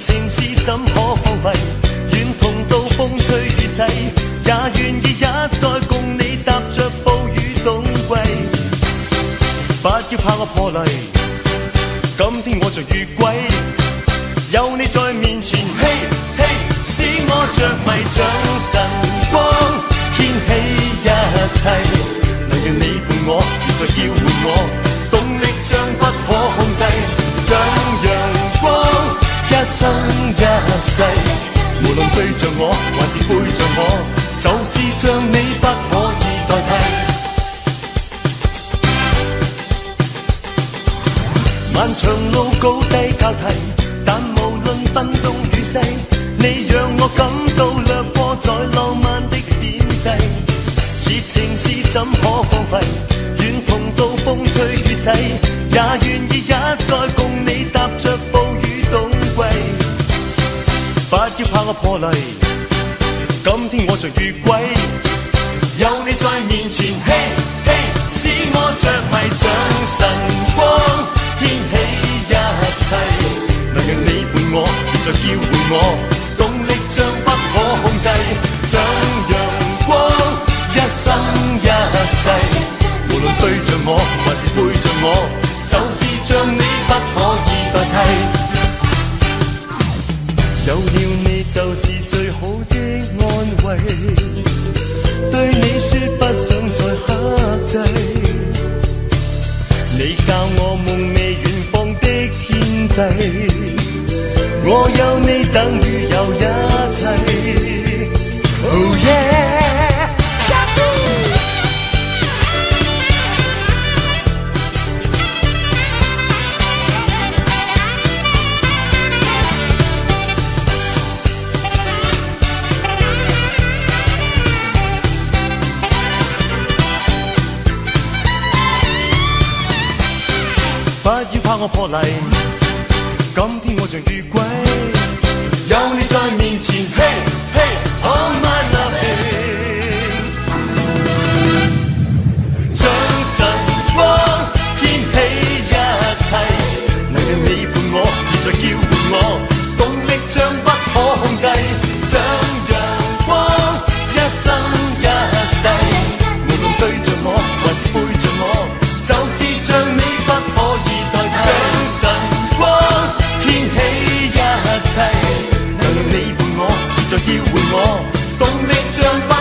情是怎可放弃？愿同到风吹雨洗，也愿意一再共你踏着暴雨冬季。不要怕我破例，今天我像越轨，有你在面前，嘿嘿，使我着迷，像神光，掀起一切。生一世，无论对着我还是背着我，就是像你不可以代替。漫長路高低交替，但無論奔東與西，你讓我感到掠過在浪漫的點際。熱情是怎可荒廢？願同到風吹雨洗，也願意一再共你破例，今天我像月桂，有你在面前，嘿嘿，使我着迷像晨光。掀起一切，能让你伴我，別再叫唤我，动力將不可控制，像陽光，一生一世，無論對着我還是背着我，就是像你不可以代替。有了你就是最好的安慰，对你说不想再克制，你教我梦寐。我有你等于有一不要怕我破例。今天我像遇鬼，有你在面前，嘿。canción